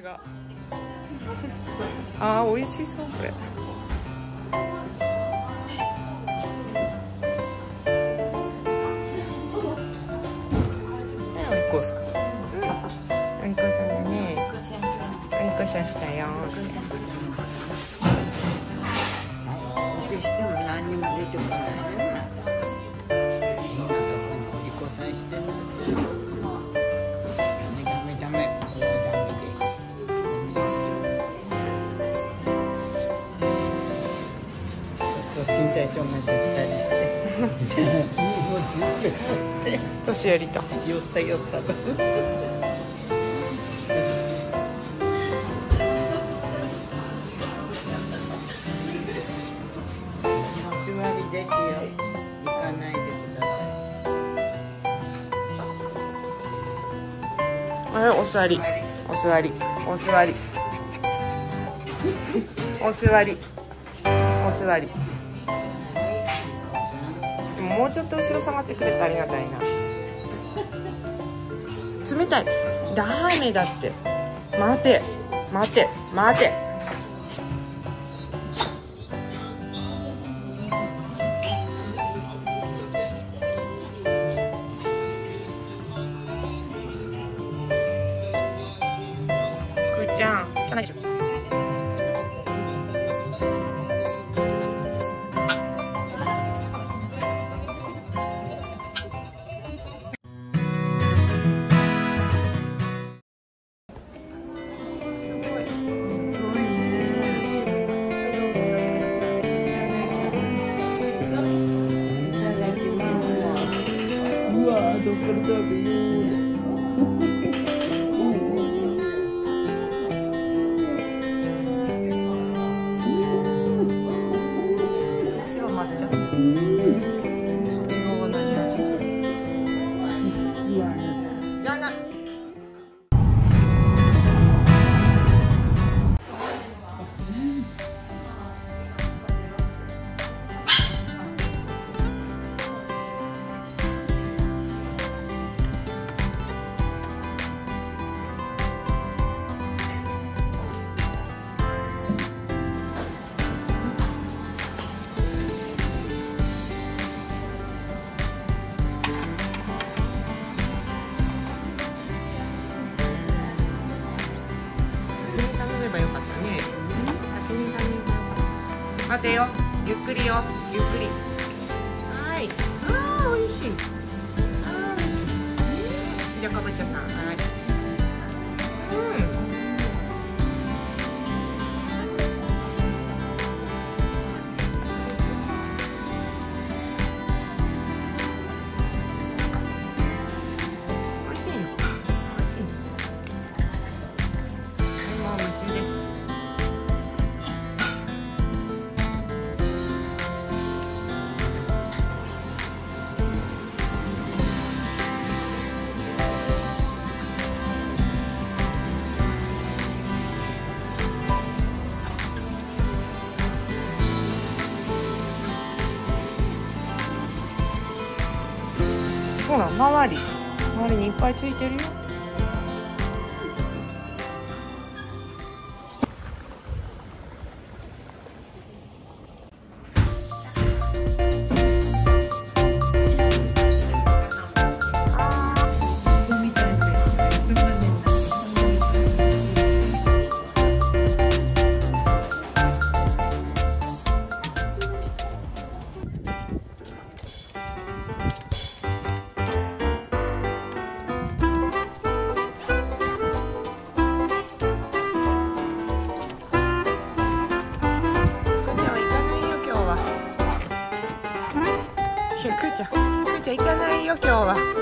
が あー美味しそうこれ。こうか。うん。おさんだね。おりさんしたよ。体障害者二人してもうずっとこうして年寄りと寄った寄ったとお座りですよ行かないでくださいはいお座り。お座り。お座り。お座り。お座り。もうちょっと後ろ下がってくれてありがたいな。冷たい。ダメだって。待て。待て。待て。くーちゃんじゃないでしょ。Lord of the ばよかったね。先に頼めばよかった。待てよ。ゆっくりよ。ゆっくり。はい。ああ、美味しい。ほら、周り。周りにいっぱいついてるよ。よ、今日は。